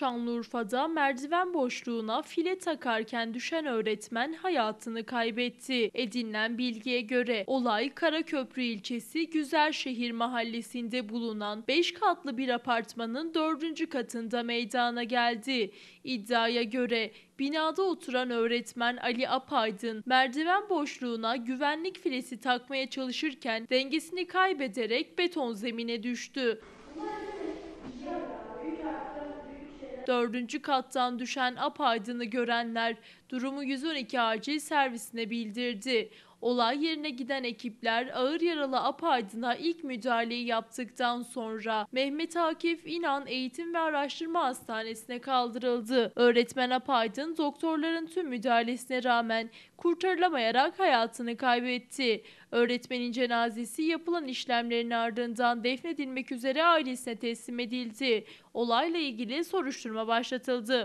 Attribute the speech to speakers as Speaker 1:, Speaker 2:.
Speaker 1: Şanlıurfa'da merdiven boşluğuna file takarken düşen öğretmen hayatını kaybetti. Edinilen bilgiye göre olay Karaköprü ilçesi Güzelşehir mahallesinde bulunan 5 katlı bir apartmanın 4. katında meydana geldi. İddiaya göre binada oturan öğretmen Ali Apaydın merdiven boşluğuna güvenlik filesi takmaya çalışırken dengesini kaybederek beton zemine düştü. Dördüncü kattan düşen apaydını görenler durumu 112 acil servisine bildirdi. Olay yerine giden ekipler ağır yaralı apaydına ilk müdahaleyi yaptıktan sonra Mehmet Akif İnan Eğitim ve Araştırma Hastanesi'ne kaldırıldı. Öğretmen apaydın doktorların tüm müdahalesine rağmen kurtarılamayarak hayatını kaybetti. Öğretmenin cenazesi yapılan işlemlerin ardından defnedilmek üzere ailesine teslim edildi. Olayla ilgili soruşturma başlatıldı.